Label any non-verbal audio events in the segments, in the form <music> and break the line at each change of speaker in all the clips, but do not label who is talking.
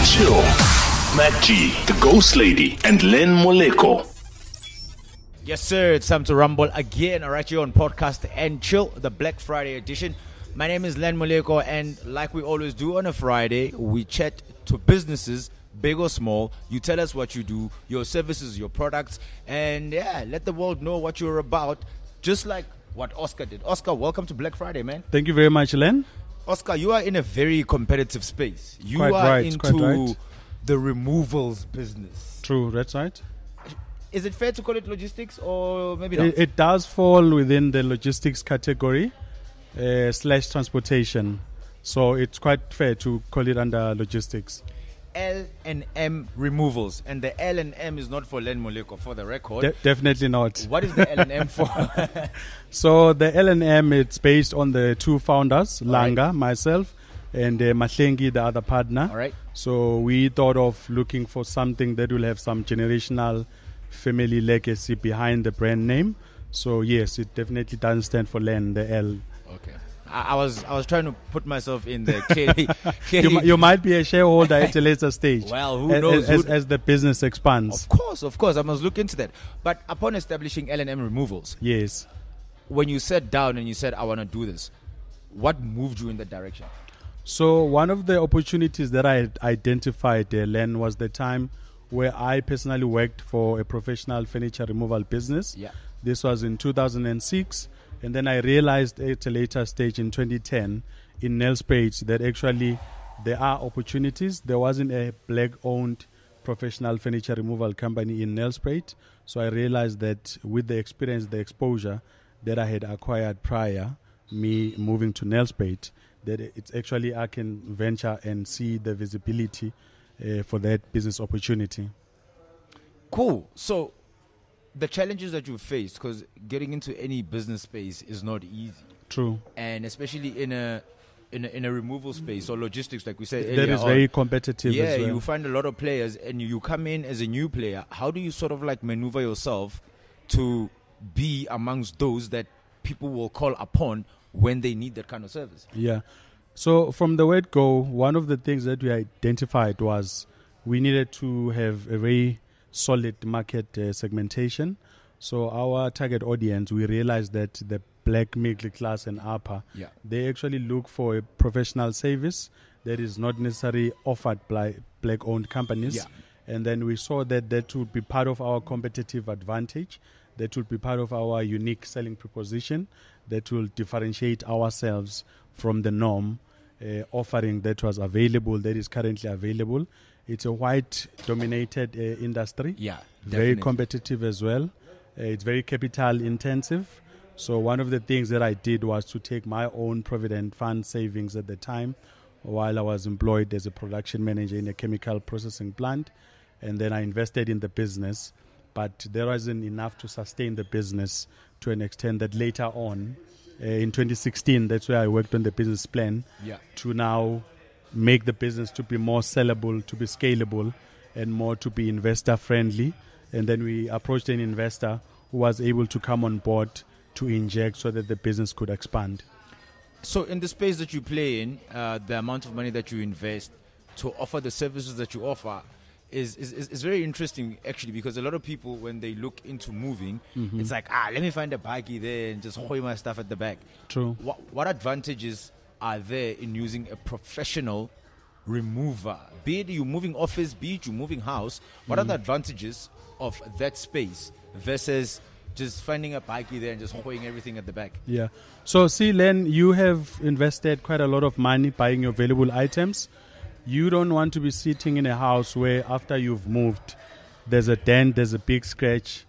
and Chill. MacG, the Ghost Lady, and Len Moleko.
Yes, sir. It's time to rumble again, right here on Podcast and Chill, the Black Friday edition. My name is Len Moleko, and like we always do on a Friday, we chat to businesses, big or small. You tell us what you do, your services, your products, and yeah, let the world know what you're about, just like what Oscar did. Oscar, welcome to Black Friday, man.
Thank you very much, Len.
Oscar, you are in a very competitive space. You
Quite
are
right,
into
right.
the removals business.
True, that's right.
Is it fair to call it logistics or maybe not?
It, it does fall within the logistics category uh, slash transportation. So it's quite fair to call it under logistics.
L and M removals, and the L and M is not for Len Moleko, for the record.
De- definitely not.
what is the L and M for? <laughs>
So the L&M, it's based on the two founders,
All right.
Langa, myself, and uh, Mahlengi, the other partner.
All right.
So we thought of looking for something that will have some generational family legacy behind the brand name. So yes, it definitely doesn't stand for Len, the L.
okay. I, I was I was trying to put myself in there. Clearly, <laughs> clearly
You, you might be a shareholder at a later stage.
Well, who
as,
knows?
As,
Who-
as the business expands.
Of course, of course, I must look into that. But upon establishing L and M removals,
Yes.
when you sat down and you said, "I want to do this," what moved you in that direction?
So one of the opportunities that I identified, uh, Len, was the time where I personally worked for a professional furniture removal business.
Yeah.
This was in 2006, and then I realized at a later stage in 2010 in Nelspruit that actually there are opportunities. There wasn't a black-owned professional furniture removal company in Nelspruit, so I realized that with the experience, the exposure that I had acquired prior, me moving to Nelspruit, that it's actually I can venture and see the visibility uh, for that business opportunity.
Cool. So, the challenges that you faced, because getting into any business space is not easy.
True.
and especially in a in a, in a removal space or logistics, like we said
That
earlier
is
on.
very competitive
yeah,
as well.
you find a lot of players, and you come in as a new player. How do you sort of like maneuver yourself to be amongst those that people will call upon when they need that kind of service?
Yeah. So from the word go, one of the things that we identified was we needed to have a very solid market uh, segmentation. So our target audience, we realized that the black middle class and upper,
Yeah.
they actually look for a professional service that is not necessarily offered by black-owned companies.
Yeah.
And then we saw that that would be part of our competitive advantage. That would be part of our unique selling proposition. That will differentiate ourselves from the norm uh, offering that was available, that is currently available. It's a white-dominated uh, industry
Yeah,
very competitive as well. Uh, it's very capital intensive. So one of the things that I did was to take my own provident fund savings at the time, while I was employed as a production manager in a chemical processing plant, and then I invested in the business. But there wasn't enough to sustain the business to an extent that later on, uh, in 2016, that's where I worked on the business plan
Yeah.
to now make the business to be more sellable, to be scalable, and more to be investor friendly. And then we approached an investor who was able to come on board to inject so that the business could expand.
So, in the space that you play in, uh, the amount of money that you invest to offer the services that you offer is, is, is, very interesting, actually, because a lot of people, when they look into moving, it's like, ah, let me find a bakkie there and just hoy my stuff at the back.
True.
What, what advantages are there in using a professional remover? Be it you moving office, be it you moving house, what are the advantages of that space versus just finding a bakkie there and just hoying everything at the back?
Yeah. So, see, Len, you have invested quite a lot of money buying your valuable items. You don't want to be sitting in a house where, after you've moved, there's a dent, there's a big scratch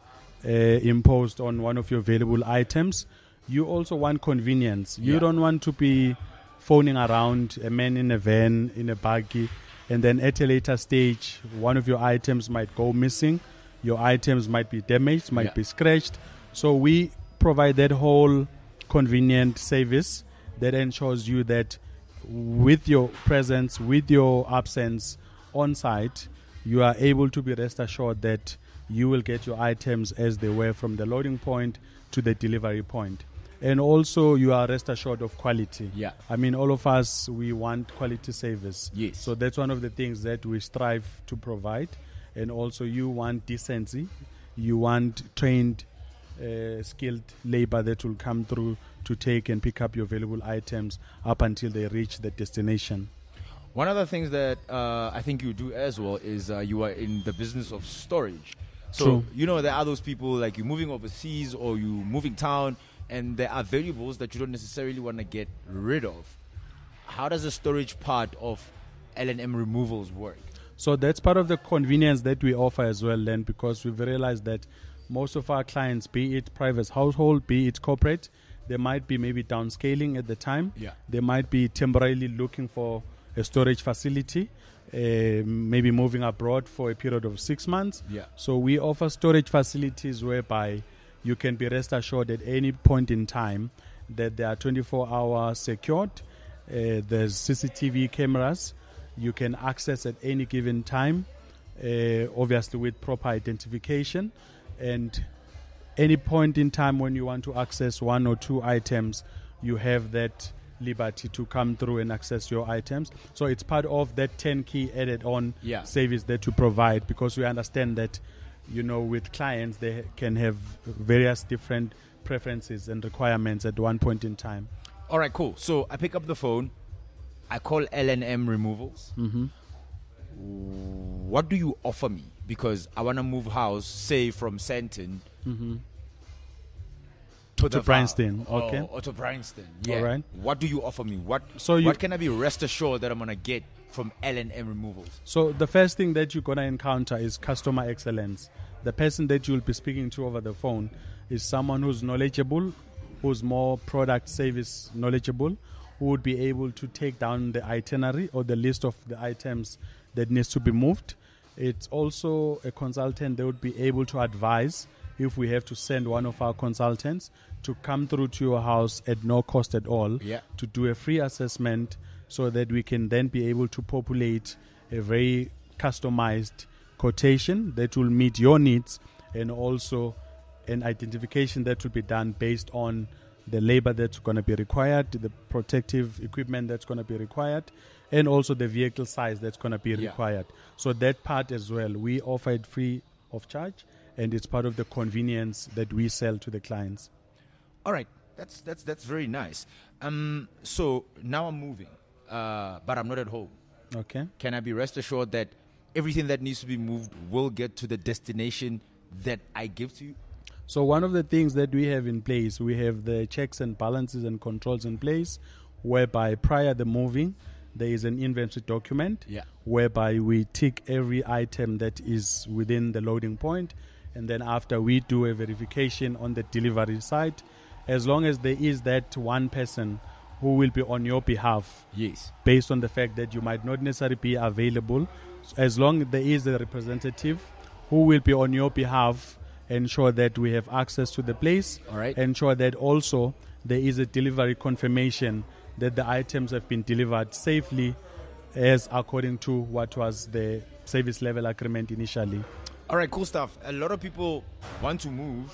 uh, imposed on one of your valuable items. You also want convenience. You
Yeah.
don't want to be phoning around a man in a van, in a buggy, and then at a later stage, one of your items might go missing. Your items might be damaged, might
Yeah.
be scratched. So we provide that whole convenient service that ensures you that with your presence, with your absence on site, you are able to be rest assured that you will get your items as they were from the loading point to the delivery point. And also you are rest assured of quality.
Yeah.
I mean, all of us we want quality service.
Yes.
So that's one of the things that we strive to provide, and also you want decency, you want trained, uh, skilled labor that will come through to take and pick up your valuable items up until they reach the destination.
One of the things that uh, I think you do as well is uh, you are in the business of storage. So
True.
you know there are those people like you're moving overseas or you moving town, and there are variables that you don't necessarily want to get rid of. How does the storage part of L and M removals work?
So that's part of the convenience that we offer as well, then, because we've realized that most of our clients, be it private household, be it corporate, they might be maybe downscaling at the time.
Yeah.
They might be temporarily looking for a storage facility, uh, maybe moving abroad for a period of six months.
Yeah.
So we offer storage facilities whereby you can be rest assured at any point in time that they are 24 hours secured. Uh, there's CCTV cameras you can access at any given time, uh, obviously with proper identification. And any point in time when you want to access one or two items, you have that liberty to come through and access your items. So it's part of that 10 key added on
Yeah.
service that you provide because we understand that, you know, with clients, they can have various different preferences and requirements at one point in time.
All right, cool. So I pick up the phone. I call L and M removals.
Mm-hmm.
What do you offer me? Because I want to move house, say from Sandton
Mm-hmm.
to,
To
the
Bryanston,
Or-
okay.
or, to Bryanston. Yeah.
All right.
What do you offer me? What
So you-
what can I be rest assured that I'm gonna get from L and M removals?
So the first thing that you're gonna encounter is customer excellence. The person that you'll be speaking to over the phone is someone who's knowledgeable, who's more product service knowledgeable, who would be able to take down the itinerary or the list of the items that needs to be moved. It's also a consultant that would be able to advise if we have to send one of our consultants to come through to your house at no cost at all
Yeah.
to do a free assessment so that we can then be able to populate a very customized quotation that will meet your needs and also an identification that will be done based on the labor that's going to be required, the protective equipment that's going to be required, and also the vehicle size that's going to be
Yeah.
required. So that part as well, we offer it free of charge, and it's part of the convenience that we sell to the clients.
All right, that's that's that's very nice. Um, so now I'm moving, uh, but I'm not at home.
Okay.
Can I be rest assured that everything that needs to be moved will get to the destination that I give to you?
So one of the things that we have in place, we have the checks and balances and controls in place, whereby prior the moving, there is an inventory document,
Yeah.
whereby we tick every item that is within the loading point, and then after we do a verification on the delivery site. as long as there is that one person who will be on your behalf
Yes.
based on the fact that you might not necessarily be available. As long as there is a representative who will be on your behalf, ensure that we have access to the place,
All right.
ensure that also there is a delivery confirmation that the items have been delivered safely as according to what was the service level agreement initially.
All right, cool stuff. A lot of people want to move.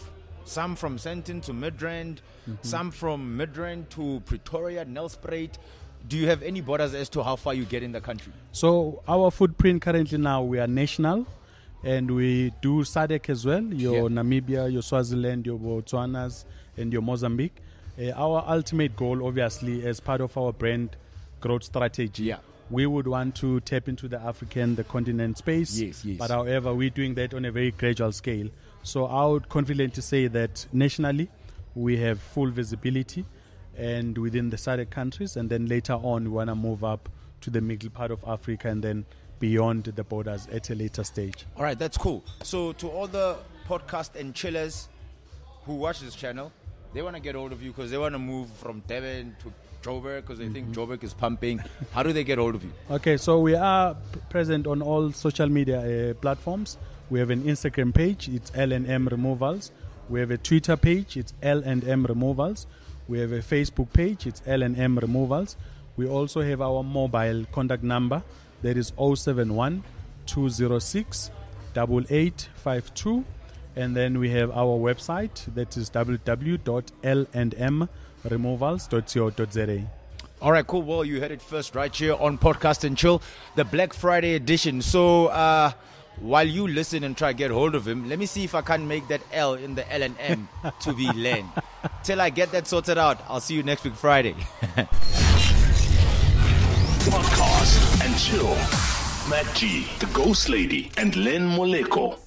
Some from Sandton to Midrand, some from Midrand to Pretoria, Nelspruit. Do you have any borders as to how far you get in the country?
So our footprint currently now we are national, and we do SADC as well. Your
Yeah.
Namibia, your Swaziland, your Botswanas, and your Mozambique. Uh, our ultimate goal, obviously, as part of our brand growth strategy,
Yeah.
we would want to tap into the African, the continent space.
Yes, yes.
But however, we're doing that on a very gradual scale. So I would confidently say that nationally, we have full visibility, and within the SADC countries, and then later on, we want to move up to the middle part of Africa and then beyond the borders at a later stage.
All right, that's cool. So, to all the podcast and chillers who watch this channel, they want to get hold of you because they want to move from Durban to Joburg because they think Joburg is pumping. How do they get hold of you?
Okay, so we are p- present on all social media uh, platforms. We have an Instagram page, it's L&M Removals. We have a Twitter page, it's L&M Removals. We have a Facebook page, it's L&M Removals. We also have our mobile contact number, that is 071 206 8852. And then we have our website that is www.landmremovals.co.za.
All right, cool. Well, you heard it first right here on Podcast and Chill, the Black Friday edition. So, uh, while you listen and try to get hold of him, let me see if I can make that L in the L and M to be <laughs> Len. Till I get that sorted out, I'll see you next week Friday. <laughs>
Podcast and chill. MacG, the Ghost Lady, and Len Moleko.